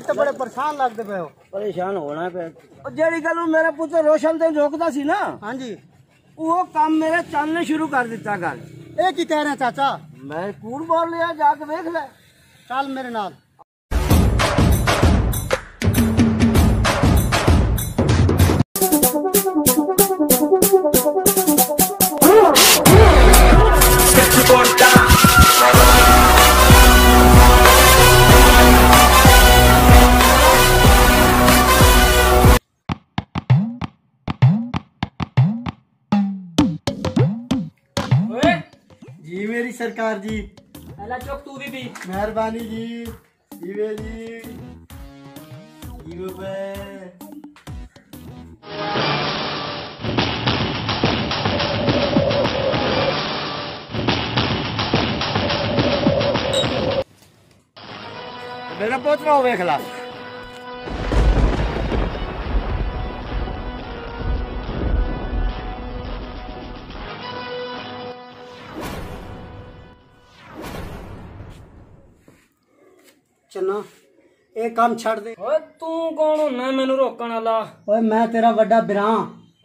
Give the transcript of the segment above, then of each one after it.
तो बड़े परेशान लगते पे परेशान होना पे और मेरा पुत्र रोशन ते ना? हाँ वो काम मेरे चलने शुरू कर दिता गल। ए की कह रहे चाचा? मैं कूड़ बोल लिया जाके वेख ले। चल मेरे नाल। सरकार जी। अला चौक तू भी भी मेहरबानी जी जीवे जी। जीवे पे। मेरा पहुँच रहा हूँ खिलाफ ਚੰਨਾ ਇਹ ਕੰਮ ਛੱਡ ਦੇ ਓਏ ਤੂੰ ਕੌਣ ਹੁੰਨਾ ਮੈਨੂੰ ਰੋਕਣ ਵਾਲਾ ਓਏ ਮੈਂ ਤੇਰਾ ਵੱਡਾ ਬਿਰਾਂ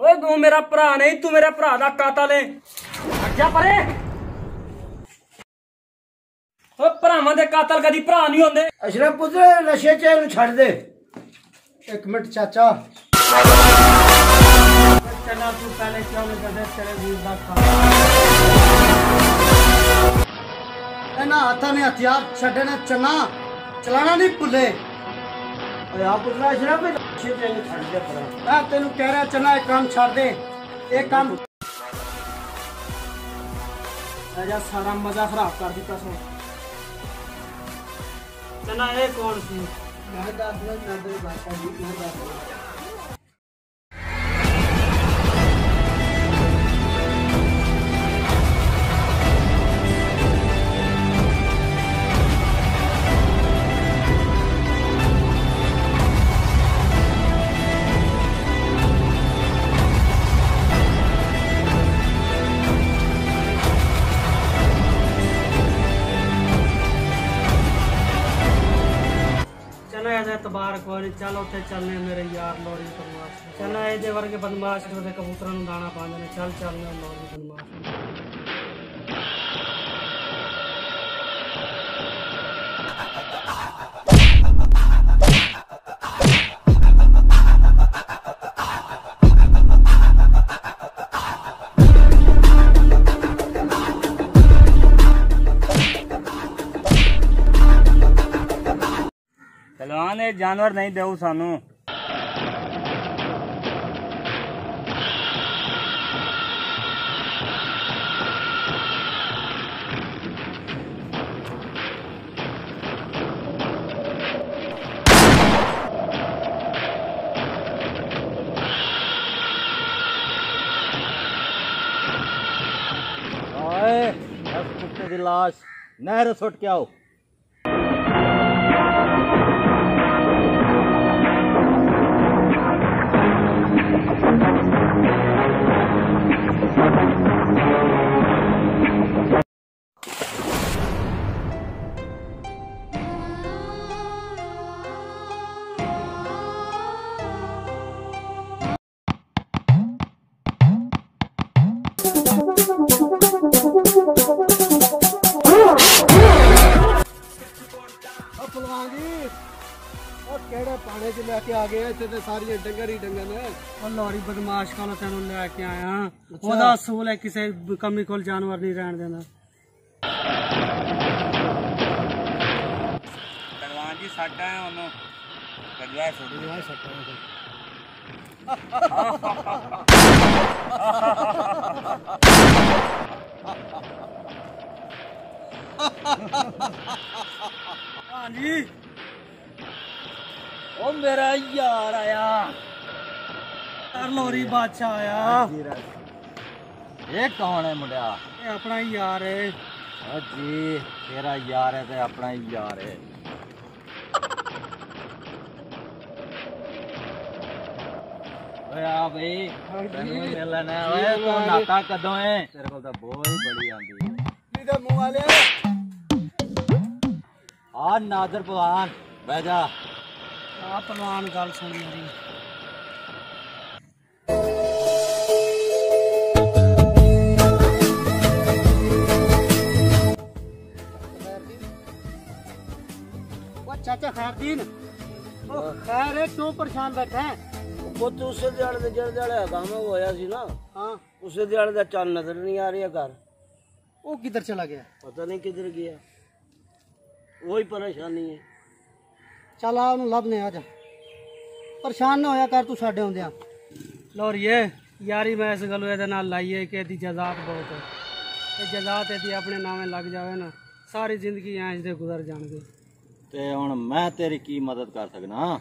ਓਏ ਤੂੰ ਮੇਰਾ ਭਰਾ ਨਹੀਂ ਤੂੰ ਮੇਰੇ ਭਰਾ ਦਾ ਕਾਤਲ ਏ ਹਟ ਜਾ ਪਰੇ ਓਏ ਭਰਾਵਾਂ ਦੇ ਕਾਤਲ ਕਦੀ ਭਰਾ ਨਹੀਂ ਹੁੰਦੇ ਅਸ਼ਰਫ ਪੁੱਤਰ ਨਸ਼ੇ ਚ ਇਹਨੂੰ ਛੱਡ ਦੇ ਇੱਕ ਮਿੰਟ ਚਾਚਾ ਚੰਨਾ ਤੂੰ ਪਹਿਲੇ ਕਿਉਂ ਨਹੀਂ ਕਰਦੇ ਤੇਰੇ ਵੀਰ ਦਾ ਇਹਨਾਂ ਹੱਥਾਂ ਨੇ ਹਥਿਆਰ ਛੱਡੇ ਨੇ ਚੰਨਾ ਚਲਾਣਾ ਨਹੀਂ ਭੁੱਲੇ। ਓਏ ਆ ਪੁੱਤਰ ਅਸ਼ਰਫ ਨਸ਼ੇ ਚ ਇਹਨੂੰ ਛੱਡ ਦੇ ਪਰਾਂ ਮੈਂ ਤੈਨੂੰ ਕਹਿ ਰਿਹਾ, ਚੰਨਾ ਇਹ ਕੰਮ ਛੱਡ ਦੇ। ਇਹ ਕੰਮ ਰਾਜਾ ਸਾਰਾ ਮਜ਼ਾ ਖਰਾਬ ਕਰ ਦਿੱਤਾ ਸੋ ਚੰਨਾ, ਇਹ ਕੌਣ ਸੀ? ਮੈਂ ਦੱਸਦਾ ਨੰਦਰ ਬਾਟਾ ਜੀ, ਮੈਂ ਦੱਸਦਾ। ਚੰਨਾ यार, कोई चल, उठे, चलने मेरे यार, लोरी बदमाश। चल ए देवर के बदमाश कबूतर दाना पाने चल, चलने लोरी बदमाश। पहलवान ये जानवर नहीं दो सानू। लाश नहर सुट के आओ। ਨਹਿਰ ਸੁੱਟ ਕੇ ਆਓ ਉਹ ਭਲਵਾਨ ਜੀ ਉਹ ਕਿਹੜੇ ਪਾਣੇ 'ਚ ਲੈ ਕੇ ਆ ਗਏ ਆ? ਇੱਥੇ ਤੇ ਸਾਰੀਆਂ ਡੰਗਰ ਹੀ ਡੰਗਰ ਨੇ ਉਹ ਲੋਰੀ ਬਦਮਾਸ਼ ਕੋਲੋਂ ਤੈਨੂੰ ਲੈ ਕੇ ਆਇਆ ਉਹਦਾ ਅਸੂਲ ਹੈ ਕਿਸੇ ਕਮੀ ਕੋਲ ਜਾਨਵਰ ਨਹੀਂ ਰਹਿਣ ਦੇਣਾ ਪਹਿਲਵਾਨ ਜੀ ਸਾਡਾ ਹੈ ਉਹਨੂੰ ਗਜਵਾ ਸੁੱਟ ਹਾਂਜੀ जी। ओ मेरा यार आया। लोरी बादशाह आया। ये कौन है मुंडिया? अपना यार है। ओ जी तेरा यार है ते अपना यार है। भाई हाँ तन्नू मिलना है। कदों है? तेरे को तो बहुत बड़ी आंदी मुँह वाले। ਆ ਨਾਦਰ ਭਗਵਾਨ ਬਹਿ ਜਾ ਆ ਪਹਿਲਵਾਨ ਗੱਲ ਸੁਣ ਮੇਰੀ वो चाचा खैरदीन ओ खैर है क्यों परेशान बैठे हैं ਪੁੱਤ ਉਸੇ ਦਿਹਾੜੇ ਦੇ ਜਿਹੜੇ ਦਿਹਾੜੇ ਕੰਮ ਹੋਇਆ ਸੀ ਨਾ हाँ ਉਸੇ ਦਿਹਾੜੇ ਦਾ ਚੰਨ ਨਜ਼ਰ ਨਹੀਂ ਆ ਰਿਹਾ ਘਰ वो किधर चला गया ਪਤਾ ਨਹੀਂ ਕਿੱਧਰ ਗਿਆ वही परेशानी है ਚੱਲ ਆ ਉਹਨੂੰ ਲੱਭਨੇ ਆ ਜਾ ਪਰੇਸ਼ਾਨ ਨਾ ਹੋਇਆ ਕਰ ਤੂੰ ਸਾਡੇ ਹੁੰਦਿਆਂ ਲੋਰੀਏ ਯਾਰੀ ਮੈਂ ਇਸ ਗੱਲ ਇਹਦੇ ਨਾਲ ਲਾਈਏ ਕਿ ਇਹਦੀ ਜਜ਼ਾਤ ਬਹੁਤ ਹੈ ਤੇ ਜਜ਼ਾਤ ਇਹਦੀ ਆਪਣੇ ਨਾਵੇਂ ਲੱਗ ਜਾਵੇ ਨਾ ਸਾਰੀ ਜ਼ਿੰਦਗੀ ਐਂ ਦੇ ਗੁਜ਼ਰ ਜਾਣਗੇ ਤੇ ਹੁਣ ਮੈਂ ਤੇਰੀ ਕੀ ਮਦਦ ਕਰ ਸਕਣਾ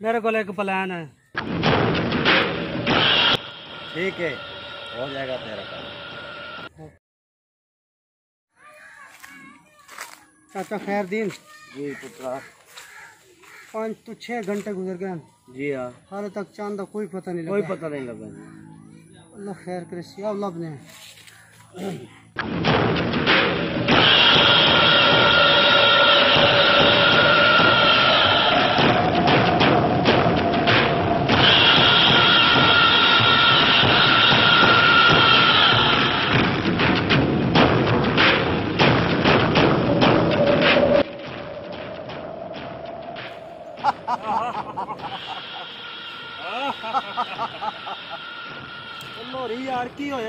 ਮੇਰੇ ਕੋਲ ਇੱਕ ਪਲਾਨ ਹੈ ਠੀਕ ਹੈ ਹੋ ਜਾਏਗਾ ਤੇਰਾ ਕੰਮ चाचा खैर दिन। जी पुत्रा। पाँच तो छः घंटे गुजर गए जी हाँ। हाल तक चाँद का कोई पता नहीं कोई पता नहीं लगा अल्लाह खैर करे सियाव लबने ਲੋਰੀ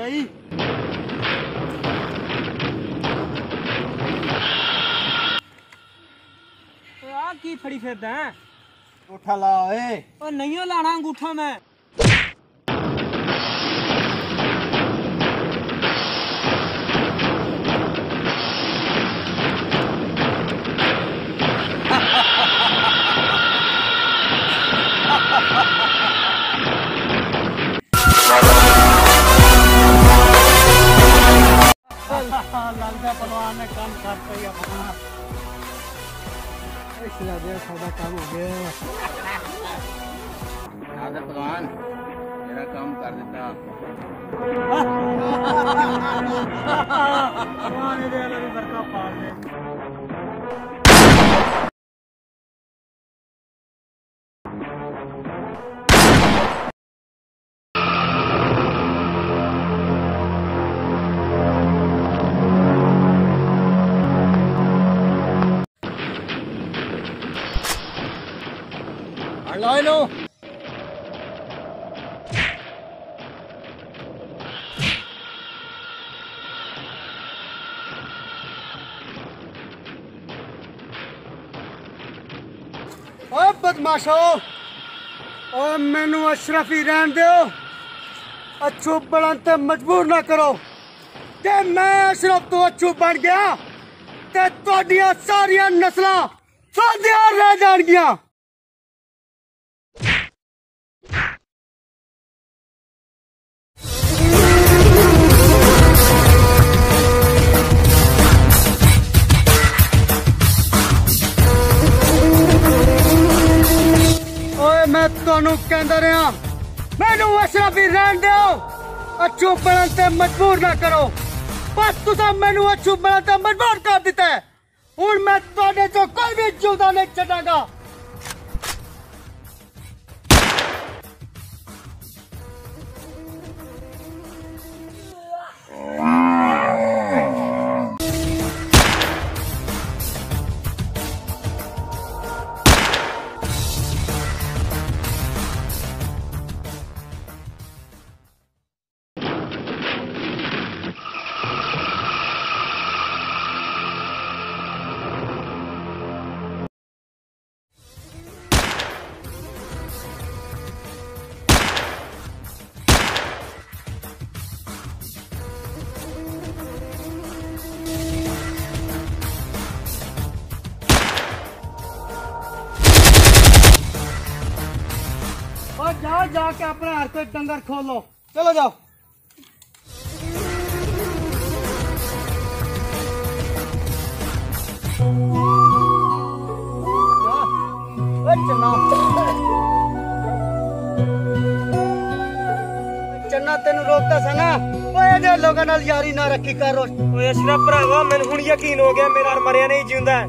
ਯਾਰ ਕੀ ਹੋਇਆ ਈ ਆ ਕੀ ਫੜੀ ਫਿਰਦਾ ਹੈ ਉਠਾ ਲਾ ਓਏ ਉਹ ਨਹੀਂਓ ਲਾਣਾ ਅੰਗੂਠਾ ਮੈਂ ਲੱਗਦਾ ਪਲਵਾਨ ਨੇ ਕੰਮ ਕਰਤਾ ਹੀ ਆਪਣਾ ਇਸ ਲੱਗਿਆ ਸਾਡਾ ਕੰਮ ਹੋ ਗਿਆ ਆਦਰ ਪਲਵਾਨ ਮੇਰਾ ਕੰਮ ਕਰ ਦਿੱਤਾ ਪਲਵਾਨ ਇਹਦੇ ਵਾਲੀ ਵਰਕਾ ਪਾੜ ਦੇ ਬਦਮਾਸ਼ੋ ਓ ਮੈਨੂੰ ਅਸ਼ਰਫੀ ਰਹਿਣ ਦਿਓ ਅੱਛੂ ਬਣਨ ਤੇ ਮਜਬੂਰ ਨਾ ਕਰੋ ਤੇ ਮੈਂ ਅਸ਼ਰਫ ਤੋਂ ਅੱਛੂ ਬਣ ਗਿਆ ਤੇ ਤੁਹਾਡੀਆਂ ਸਾਰੀਆਂ ਨਸਲਾਂ ਸਾਡੀਆਂ ਰਹਿ ਜਾਣਗੀਆਂ ਮੈਂ ਤੁਹਾਨੂੰ ਕਹਿੰਦਾ ਰਿਹਾ, ਮੈਨੂੰ ਅਸ਼ਰਫੀ ਰਹਿਣ ਦਿਓ। ਅੱਛੂ ਬਣਨ ਤੇ ਮਜਬੂਰ ਨਾ ਕਰੋ। ਬਸ ਤੁਸੀਂ ਮੈਨੂੰ ਅੱਛੂ ਬਣਨ ਤੇ ਮਜਬੂਰ ਕਰ ਦਿੱਤਾ ਹੁਣ ਮੈਂ ਤੁਹਾਡੇ ਤੋਂ ਕੋਈ ਵੀ ਜੁਦਾ ਨਹੀਂ ਛੱਡਾਂਗਾ। जाओ जाके अपने हर पे डंगर खोलो चलो जाओ ਓਏ ਚੰਨਾ ਚੰਨਾ ਤੈਨੂੰ ਰੋਕਦਾ ਸੀ ਨਾ ਓਏ ਇਹਦੇ ਲੋਕਾਂ ਨਾਲ ਯਾਰੀ ਨਾ ਰੱਖੀ ਕਰ ਰੋਸ਼ ਓਏ ਅਸ਼ਰਫ ਭਰਾਵਾ ਮੈਨੂੰ ਹੁਣ ਯਕੀਨ ਹੋ ਗਿਆ ਮੇਰਾ ਮਰਿਆ ਨਹੀਂ ਜਿਉਂਦਾ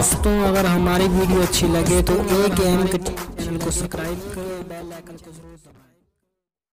दोस्तों, अगर हमारी वीडियो अच्छी लगे तो एक एम के चैनल को सब्सक्राइब करें बेल आइकन को